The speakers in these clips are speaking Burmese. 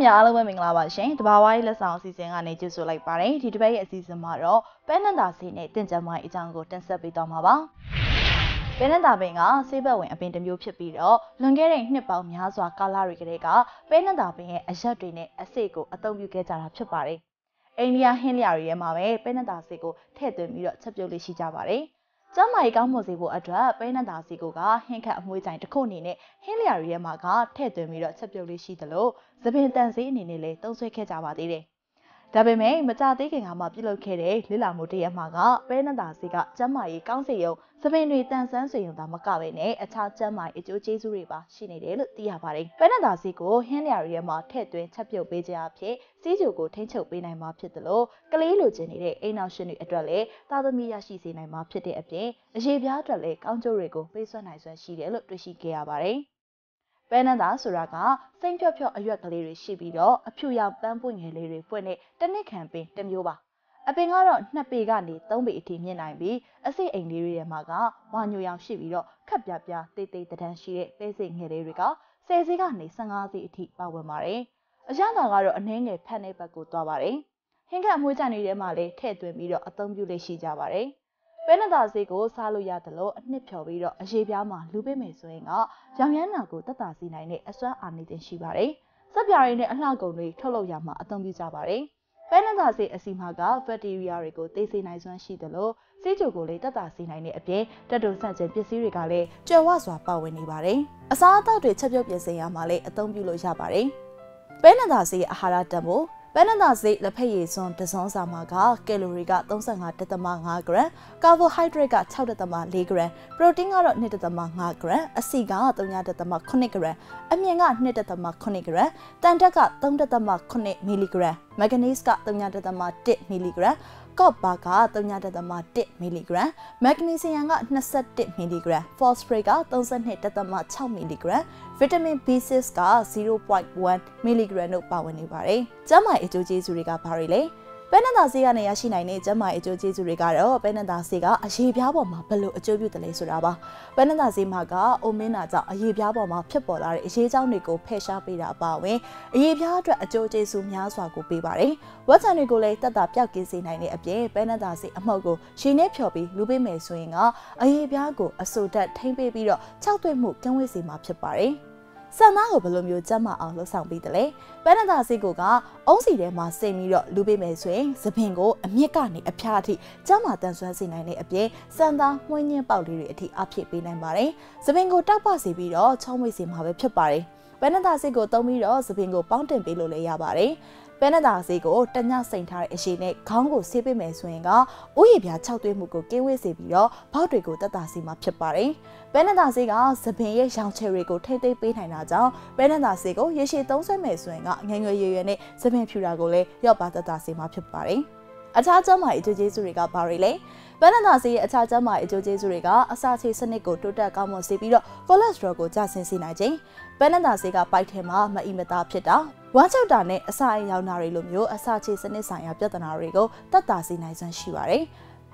ရိသတ်များအားလုံးပဲမင်္ဂလာပါရှင်တဘာဝရေးလက်ဆောင်အစီအစဉ်ကနေကြိုဆိုလိုက်ပါတယ်ဒီတစ်ပတ်ရဲ့အစီအစဉ်မှာတော့ပဲနန္တာဆေးနဲ့တင်ကြမိုင်းအကြောင်းကိုတင်ဆက်ပေးသွားမှာပါပဲနန္တာပင်ကဆေးဘက်ဝင်အပင်တစ်မျိုးဖြစ်ပြီးတော့လွန်ခဲ့တဲ့နှစ်ပေါင်းများစွာကာလတွေကတည်းကပဲနန္တာပင်ရဲ့အရက်တွေနဲ့အဆိပ်ကိုအသုံးပြုခဲ့ကြတာဖြစ်ပါတယ်အိန္ဒိယဟင်းလျာတွေထဲမှာပဲပဲနန္တာဆေးကိုထည့်သွင်းပြီးတော့ချက်ပြုတ်လေးရှိကြပါတယ် ကျမ်းမာရေးကောင်းမွန်စေဖို့အတွက်ပဲနန္တာစီကိုကဟင်းခတ်အမွှေးကြိုင်တစ်ခုအနေနဲ့ဟင်းလျာတွေထဲမှာကထည့်သွင်းပြီးတော့ချက်ပြုတ်လေးရှိသလိုသပင်တန်စေးအနေနဲ့လည်းသုံးဆွဲခဲ့ကြပါသေးတယ်။ ဒါပေမဲ့မကြသေးခင်ကမှပြုလုပ်ခဲ့တဲ့လစ်လာမှုတရက်မှာကပဲနန္တာစီကကျမ်းမာရေးကောင်းစေရုံသပင်တွေတန်ဆန်းစေရုံသာမကပဲနဲ့အခြားကျမ်းမာရေးအကျိုးကျေးဇူးတွေပါရှိနေတယ်လို့သိရပါတယ်။ပဲနန္တာစီကိုဟင်းလျာတွေထဲမှာထည့်သွင်းချက်ပြုတ်ပေးခြင်းအဖြစ်စီးကျူကိုထိန်းချုပ်ပေးနိုင်မှာဖြစ်တယ်လို့ကလေးလိုချင်နေတဲ့အိမ်နောက်ရှင်တွေအတွက်လည်းသားသမီးရရှိစေနိုင်မှာဖြစ်တဲ့အပြင်အရေးပြားအတွက်လည်းကောင်းကျိုးတွေကိုပေးစွမ်းနိုင်စွမ်းရှိတယ်လို့တွေ့ရှိခဲ့ရပါတယ်။ ပဲနန္တာဆိုတာကစိမ့်ဖြော့ဖြော့အရွက်ကလေးတွေရှိပြီးတော့အဖြူရောင်ပန်းပွင့်ငယ်လေးတွေပွင့်တဲ့တနစ်ခံပင်တစ်မျိုးပါအပင်ကတော့2ပေကနေ3ပေအထိမြင့်နိုင်ပြီးအစိတ်အိမ်လေးတွေထဲမှာကဝါညိုရောင်ရှိပြီးတော့ခက်ပြပြတေးသေးတန်းရှိတဲ့ပဲစိတ်ငယ်လေးတွေက10စီကနေ15စီအထိပါဝင်ပါတယ်အရသာကတော့အနှင်းငယ်ဖက်နေဘက်ကိုသွားပါတယ်ဟင်းကအမွှေးကြံတွေထဲမှာလည်းထည့်သွင်းပြီးတော့အသုံးပြုလေးရှိကြပါတယ် ပဲနတာဆေးကိုစားလို့ရတယ်လို့အနှစ်ဖြော်ပြီးတော့အရေးပြားမှာလူပေးမယ်ဆိုရင်ကရောင်ရမ်းနာကိုတက်တာစီနိုင်တဲ့အစွမ်းအာနေတင်ရှိပါတယ်။စက်ပြားရည်နဲ့အလှကုန်တွေထုတ်လုပ်ရမှာအသုံးပြုကြပါတယ်။ပဲနတာဆေးအစီမှာကဘက်တီးရီးယားတွေကိုသိစေနိုင်စွမ်းရှိတယ်လို့စီးကြိုကိုလည်းတက်တာစီနိုင်တဲ့အပြင်တက်တုံဆန့်ကျင်ပစ္စည်းတွေကလည်းကြွယ်ဝစွာပါဝင်နေပါတယ်။အစားအသောက်တွေချက်ပြုတ်ပြင်ဆင်ရမှာလည်းအသုံးပြုလို့ရပါတယ်။ပဲနတာဆေးရဲ့အာဟာရတန်ဖိုး ဘန်နနာစိတ်လက်ဖက်ရည်စွန်းတစွန်းစာမှာကကယ်လိုရီက35.5 gram ကာဘိုဟိုက်ဒရိတ်က6.4 gram ပရိုတင်းကတော့2.5 gram အဆီက3.8 gram အမြင့်က2.8 gram တန်တက်က3.8 mg မက်ဂနီးစ်က3.1 mg ကော့ပါက3.1 mg မက်ဂနီဆီယမ်က21 mg ဖော့စဖရိတ်က32.6 mg ဗီတာမင် B6 က0.1 mg တို့ပါဝင်နေပါတယ်။ကျန်းမာရေးအကျိုးကျေးဇူးတွေကဘာတွေလဲ။ ပဲနတာဆေးကနေရရှိနိုင်တဲ့ကျန်းမာရေးအကျိုးကျေးဇူးတွေကတော့ပဲနတာဆေးကအရေးပြားပေါ်မှာဘယ်လိုအကျိုးပြုတယ်လဲဆိုတာပါပဲနတာဆေးမှာကအိုမင်းနာကြောင့်အရေးပြားပေါ်မှာဖြစ်ပေါ်လာတဲ့အရေးကြောင်းတွေကိုဖယ်ရှားပေးတာအပါအဝင်အရေးပြားအတွက်အကျိုးကျေးဇူးများစွာကိုပေးပါတယ်ဝက်ဆန်တွေကိုလည်းတက်တာပြောက်ကင်းစေနိုင်တဲ့အပြင်ပဲနတာဆေးအမှုတ်ကိုရှင်နဲ့ဖြော်ပြီးလူပေးမယ်ဆိုရင်ကအရေးပြားကိုအဆိုတက်ထိမ့်ပေးပြီးတော့ခြောက်သွေ့မှုကင်းဝေးစေမှာဖြစ်ပါတယ် ဆန်သားကိုဘယ်လိုမျိုးကျန်းမာအောင်လှုပ်ဆောင်ပေးတယ်လဲပန်းနတာစိတ်ကိုကအုံးစီထဲမှာစိတ်ပြီးတော့လူပေးမယ်ဆိုရင်သပင်ကိုအမြင့်ကနေအဖျားအထိကျန်းမာတန်ဆွမ်းစေနိုင်တဲ့အပြင်ဆန်သားမှွှင်းညင်းပေါက်လေးတွေအထိအဖြစ်ပေးနိုင်ပါတယ်သပင်ကိုတောက်ပစေပြီးတော့ချောင်းမွေ့စေမှာပဲဖြစ်ပါတယ် ပန်းနတာစိတ်ကိုသုံးပြီးတော့သပင်ကိုပေါင်းတင်ပေးလို့လည်းရပါတယ်ပဲနတာဆေးကိုတညစိန်ထားတဲ့အရှိနဲ့ခေါင်းကိုဆေးပေးမယ်ဆိုရင်ကဥယျာဉ်ပြား၆သွေးမှုကိုကင်းဝေးစေပြီးတော့ဘောက်တွေကိုတက်တာစေမှာဖြစ်ပါတယ်။ပဲနတာဆေးကသပင်ရဲ့ရောင်ချယ်တွေကိုထိမ့်သိမ့်ပေးနိုင်တာကြောင့်ပဲနတာဆေးကိုရေရှည်သုံးဆွဲမယ်ဆိုရင်ကငယ်ငယ်ရွယ်ရွယ်နဲ့သပင်ဖြူတာကိုလည်းရော့ပါတက်တာစေမှာဖြစ်ပါတယ်။ အခြားကျန်းမာရေးအကျိုးကျေးဇူးတွေကဘာတွေလဲဘန်နနာဆေးရဲ့အခြားကျန်းမာရေးအကျိုးကျေးဇူးတွေကအစာချေစနစ်ကိုတိုးတက်ကောင်းမွန်စေပြီးတော့ကိုလက်စထရောကိုကျဆင်းစေနိုင်ခြင်းဘန်နနာဆေးကပိုက်ထဲမှာမအီမသားဖြစ်တာဝမ်းချုပ်တာနဲ့အစာအိမ်ရောင်တာတွေလိုမျိုးအစာချေစနစ်ဆိုင်ရာပြဿနာတွေကိုတက်တာစေနိုင်စွမ်းရှိပါတယ်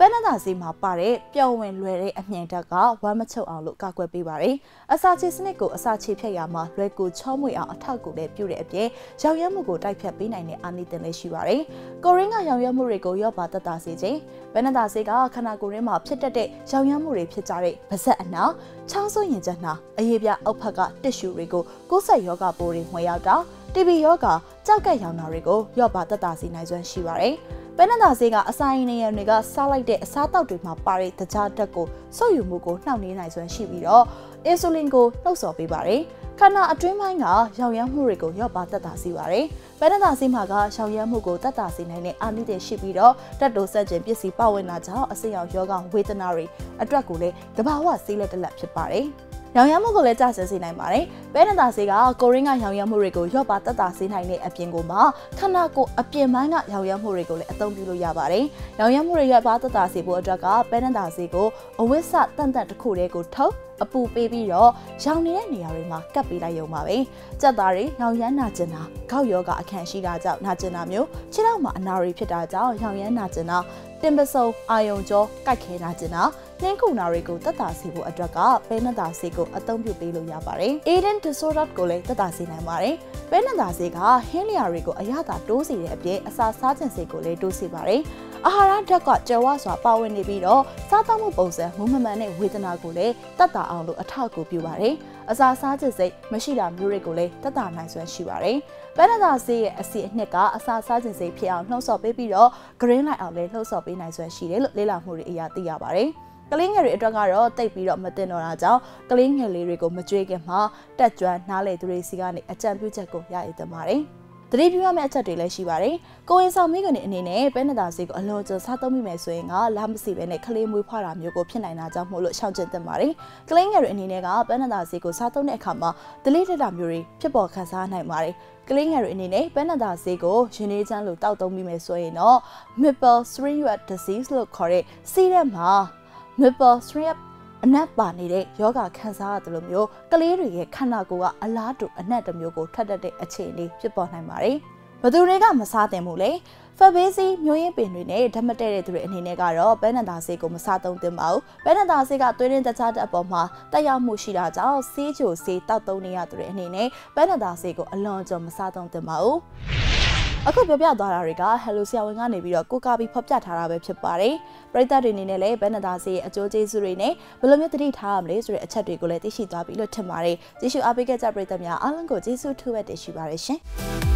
ပဲနတာစီမှာပါတဲ့ပျော်ဝင်လွယ်တဲ့အမြင်တက်ကဝမ်းမချုပ်အောင်လို့ကာကွယ်ပေးပါတယ်။အစာချေစနစ်ကိုအစာချေဖြတ်ရမှာလွယ်ကူချောမွေ့အောင်အထောက်အကူလည်းပြုတဲ့အပြင်ရောင်ရမ်းမှုကိုတိုက်ဖြတ်ပေးနိုင်တဲ့အာနိသင်လည်းရှိပါတယ်။ကိုရင်းကရောင်ရမ်းမှုတွေကိုရော့ပါတက်တာစေခြင်းပဲနတာစီကခနာကိုရင်းမှာဖြစ်တတ်တဲ့ရောင်ရမ်းမှုတွေဖြစ်ကြတဲ့ပါဇက်အနာချောင်းဆိုးရင်ချက်နာအရေးပြအောက်ဖက်ကတစ်ရှူတွေကိုကိုယ်ဆက်ယောဂပိုးတွေဝင်ရောက်တာ TB ယောဂကြောက်ကက်ရောင်တာတွေကိုရော့ပါတက်တာစေနိုင်စွမ်းရှိပါတယ်။ ပဲနတာဆေးကအစာရင်နေရံတွေကစားလိုက်တဲ့အစားတောက်တွေမှာပါတဲ့တခြားဓာတ်ကိုဆုပ်ယူမှုကိုနှောင့်နှေးနိုင်စွမ်းရှိပြီးတော့အင်ဆူလင်ကိုနှုတ်ဆော်ပေးပါတယ်။ခန္ဓာအတွင်းပိုင်းကရောင်ရမ်းမှုတွေကိုရော့ပါတက်တာစေပါတယ်။ပဲနတာဆေးမှာကရောင်ရမ်းမှုကိုတက်တာစေနိုင်တဲ့အာနိသင်ရှိပြီးတော့ဓာတ်တိုဆက်ကျင်ပစ္စည်းပါဝင်တာကြောင့်အစိမ်းရောင်ယောဂဝေဒနာတွေအတွက်ကိုလည်းတဘာဝဆေးလက်တလက်ဖြစ်ပါတယ်။ ရောင်ရမ်းမှုကိုလည်းကျဆင်းစေနိုင်ပါတယ်။ပဲနတာဆေးကကိုရင်းကရောင်ရမ်းမှုတွေကိုရော့ပါတက်တာစေနိုင်တဲ့အပြင်ကိုမှခန္ဓာကိုယ်အပြင်ပိုင်းကရောင်ရမ်းမှုတွေကိုလည်းအသုံးပြုလို့ရပါတယ်။ရောင်ရမ်းမှုတွေရော့ပါတက်တာစေဖို့အတွက်ကပဲနတာဆေးကိုအဝိစ္စတန်တန်တစ်ခုတည်းကိုထုတ်အပူပေးပြီးတော့ရောင်နေတဲ့နေရာတွေမှာကပ်ပေးလိုက်ရုံပါပဲ။ကြက်သားတွေရောင်ရမ်းနာကျင်တာ၊ခေါက်ယောဂအခန့်ရှိတာကြောင့်နာကျင်တာမျိုးခြေထောက်မှာအနာတွေဖြစ်တာကြောင့်ရောင်ရမ်းနာကျင်တာတင်ပစုံအာယုံကျော်ကြိုက်ခဲနာကျင်တာ နှင်းခုနာတွေကိုတက်တာစီဖို့အတွက်ကပဲနတာစီကိုအသုံးပြုပေးလို့ရပါတယ်။ Aden disorder ကိုလည်းတက်တာစီနိုင်ပါတယ်။ပဲနတာစီကဟင်းလျာတွေကိုအရသာတိုးစီတဲ့အပြင်အစာစားခြင်းစီကိုလည်းတိုးစီပါတယ်။အာဟာရဓာတ်ကကြွားစွာပါဝင်နေပြီးတော့စားသောက်မှုပုံစံမုံမမှန်တဲ့ဝေဒနာကိုလည်းတက်တာအောင်လို့အထောက်အကူပြုပါတယ်။အစာစားခြင်းစိတ်မရှိတာမျိုးတွေကိုလည်းတက်တာနိုင်စွမ်းရှိပါတယ်။ပဲနတာစီရဲ့အစီအနှစ်ကအစာစားခြင်းစိတ်ဖြစ်အောင်နှုတ်ဆော်ပေးပြီးတော့ green light အောင်လည်းနှုတ်ဆော်ပေးနိုင်စွမ်းရှိတယ်လို့လေ့လာမှုတွေအရာသိရပါတယ်။ ကလေးငယ်တွေအတွက်ကတော့တိတ်ပြီးတော့မတင်တော့တာကြောင့်ကလေးငယ်လေးတွေကိုမကြွေးခင်မှာတက်ကြွနားလေသူတွေစီကနေအကြံပြုချက်ကိုရရည်ပါတယ်တတိပြုရမယ့်အချက်တွေလည်းရှိပါတယ်။ကိုရင်ဆောင်မိကနေအနေနဲ့ပဲနတာစီကိုအလွန်ကျွစားသုံးမိမယ်ဆိုရင်ကလာမစီပဲနဲ့ကလေးမွေးဖွားတာမျိုးကိုဖြစ်နိုင်တာကြောင့်မို့လို့ရှောင်ကျဉ်သင့်ပါတယ်။ကလေးငယ်တွေအနေနဲ့ကပဲနတာစီကိုစားသုံးတဲ့အခါမှာဒလိတက်တာမျိုးတွေဖြစ်ပေါ်ခံစားနိုင်ပါတယ်။ကလေးငယ်တွေအနေနဲ့ပဲနတာဆေးကိုရင်းနှီးချမ်းလို့တောက်သုံးမိမယ်ဆိုရင်တော့ Maple Syrup Disease လို့ခေါ်တဲ့စီးရက်မှာ maple syrup အနက်ပါနေတဲ့ယောဂခံစားရတယ်လို့မျိုးကလေးတွေရဲ့ခန္ဓာကိုယ်ကအလားတူအနက်တစ်မျိုးကိုထွက်တတ်တဲ့အခြေအနေဖြစ်ပေါ်နိုင်ပါတယ်။ဘသူတွေကမစားသင့်ဘူးလေ။ဖက်ဘေးစီမျိုးရင်းပင်တွေနဲ့ဓာတ်မတည့်တဲ့သူတွေအနေနဲ့ကတော့ဘဲနတာဆေးကိုမစားသုံးသင့်ပါဘူး။ဘဲနတာဆေးကသွေးရင်းတခြားတဲ့အပေါ်မှာတက်ရောက်မှုရှိတာကြောင့်ဆေးချိုဆေးတောက်သုံးနေရသူတွေအနေနဲ့ဘဲနတာဆေးကိုအလွန်ကြုံမစားသုံးသင့်ပါဘူး။ အခုပြောပြသွားတာတွေက Hello ဆရာဝန်ကနေပြီးတော့ကိုကာပြီးဖော်ပြထားတာပဲဖြစ်ပါတယ်။ပရိသတ်တွေအနေနဲ့လည်းဘယ်နတာစီရဲ့အကျိုးကျေးဇူးတွေနဲ့ဘယ်လိုမျိုးတတိထားရမလဲဆိုတဲ့အချက်တွေကိုလည်းသိရှိသွားပြီလို့ထင်ပါတယ်။ကြည့်ရှုအားပေးခဲ့ကြပရိသတ်များအားလုံးကိုကျေးဇူးထူးပဲတင်ရှိပါရရှင်။